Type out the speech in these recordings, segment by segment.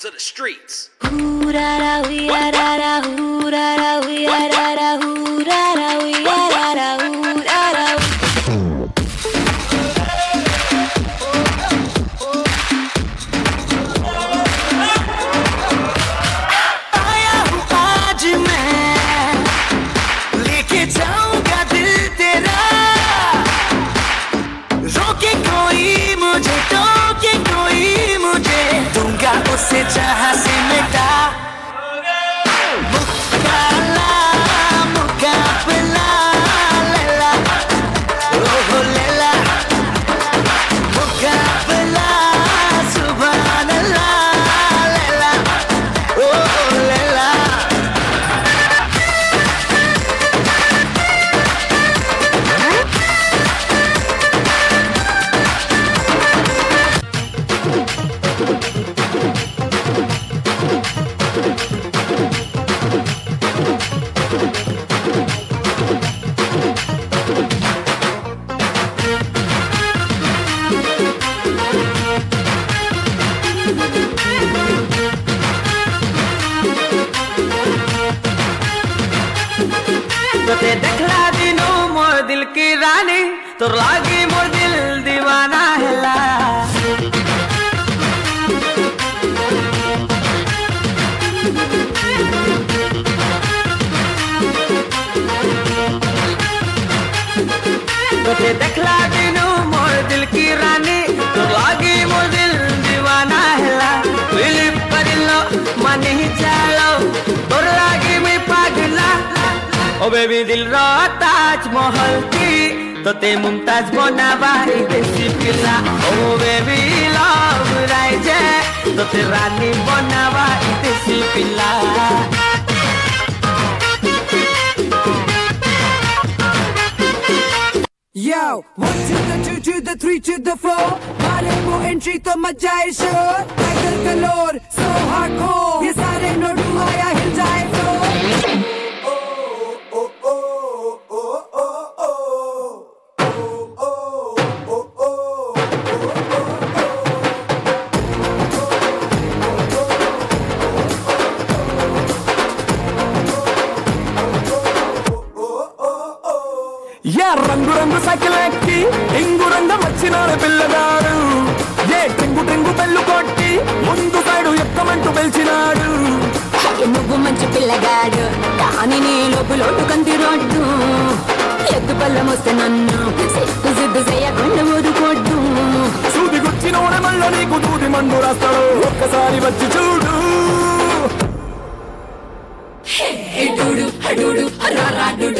to the streets. Ooh, da, da, da, da, ooh, da, da, da, da, ooh. já se तोते देखला दिनो मोर दिल की रानी तोर लागी तुझे देखला दिनू, मोर दिल की रानी। तो लागी मोर दिल दीवाना हला। फिलिप कर मन ही चलो। तोर लागी मैं पागला। ओ बेबी, दिल रो ताजमहल की। तो ते मुमताज़ बनावा देसी पिला। ओ बेबी लव राइजे तो ते रानी बनावा देसी पिला। One to the two to the three to the four. Mare mo entry to majai shor. Tiger Lord. ఏ రంగు రంగు సైకిల్ ఎక్కి ఇంగు రంగం వచ్చినాడు పిల్లగాడు ఏ టెంగు టెంగు బెల్లు కొట్టి ముందు సైడు ఎక్కమంటూ పిలిచినాడు నువ్వు మంచి పిల్లగాడు కానీ నీ లోపు లోటు కంది రోడ్డు ఎద్దు పళ్ళం వస్తే నన్ను సిగ్గు సిద్దు చేయకుండా ఊరుకోడ్డు సూది గుచ్చినోడ మళ్ళీ నీకు దూది మండు రాస్తాడు ఒక్కసారి వచ్చి చూడు ఎడుడు అడుడు రారాడుడు నువ్వే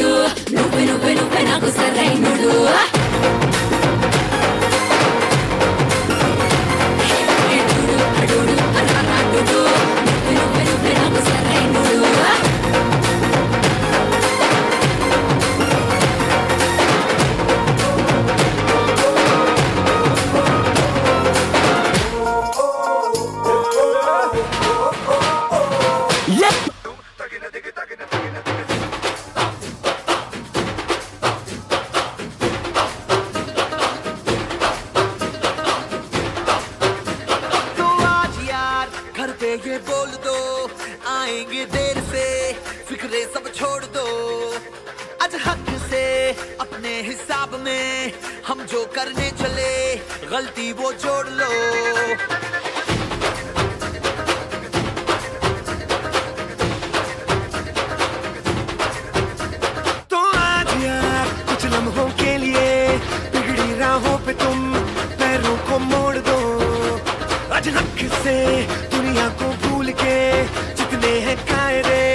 आएँगे देर से। फिक्रे सब छोड़ दो। आज हक से अपने हिसाब में हम जो करने चले, गलती वो जोड़ लो। तो आज यार कुछ लम्हों के लिए बिगड़ी राहों पे तुम पैरों को मोड़ दो। आज हक से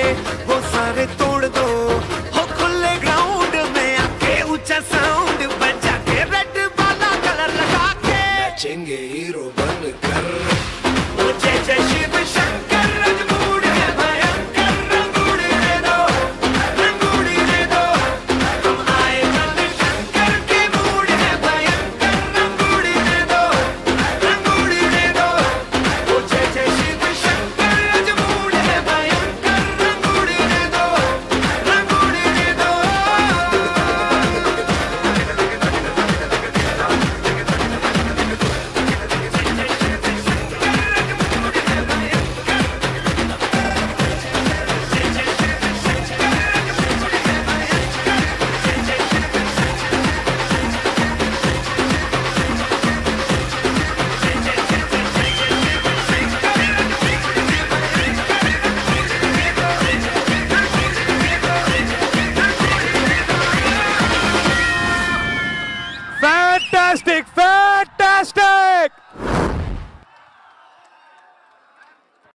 Hey,